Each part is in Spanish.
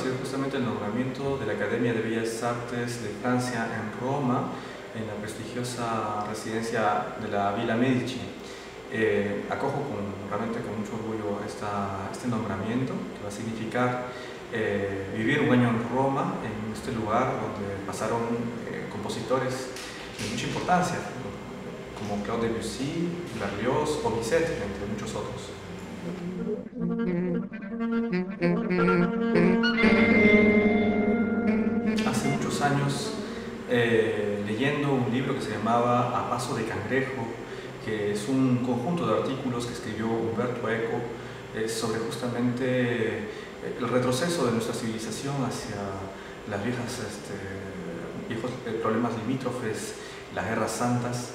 Recibir justamente el nombramiento de la Academia de Bellas Artes de Francia en Roma, en la prestigiosa residencia de la Villa Medici. Eh, acojo con, realmente con mucho orgullo esta, este nombramiento, que va a significar eh, vivir un año en Roma, en este lugar donde pasaron eh, compositores de mucha importancia, como Claude Debussy, Berlioz o Bizet, entre muchos otros. Años, eh, leyendo un libro que se llamaba A Paso de Cangrejo, que es un conjunto de artículos que escribió Humberto Eco sobre justamente eh, el retroceso de nuestra civilización hacia las viejas este, viejos eh, problemas limítrofes, las guerras santas,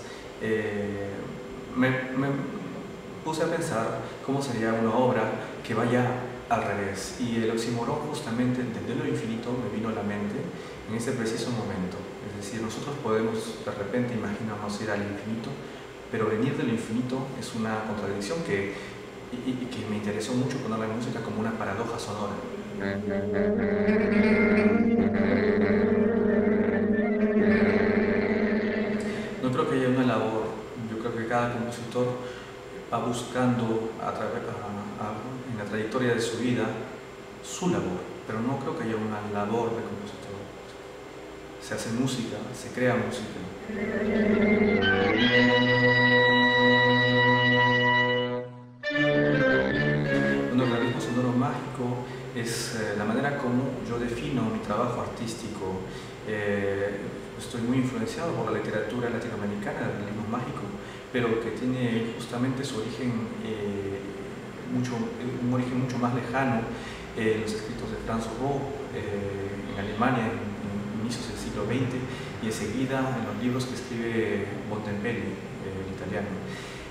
me, puse a pensar cómo sería una obra que vaya al revés. Y el oxímoron justamente desde lo infinito me vino a la mente en ese preciso momento. Es decir, nosotros podemos de repente imaginarnos ir al infinito, pero venir del infinito es una contradicción que, y, que me interesó mucho poner la música como una paradoja sonora. No creo que haya una labor, yo creo que cada compositor va buscando a través, trayectoria de su vida su labor, pero no creo que haya una labor de compositor. Se hace música, se crea música. Bueno, el realismo sonoro mágico es eh, la manera como yo defino mi trabajo artístico. Eh, estoy muy influenciado por la literatura latinoamericana del realismo mágico pero que tiene justamente su origen, eh, eh, un origen mucho más lejano, eh, los escritos de Franz Roh eh, en Alemania en, en, inicios del siglo XX y enseguida en los libros que escribe Bontempelli, eh, el italiano.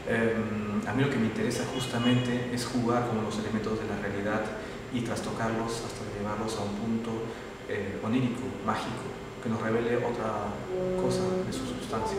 Em, a mí lo que me interesa justamente es jugar con los elementos de la realidad y trastocarlos hasta llevarlos a un punto eh, onírico, mágico, que nos revele otra cosa de su sustancia.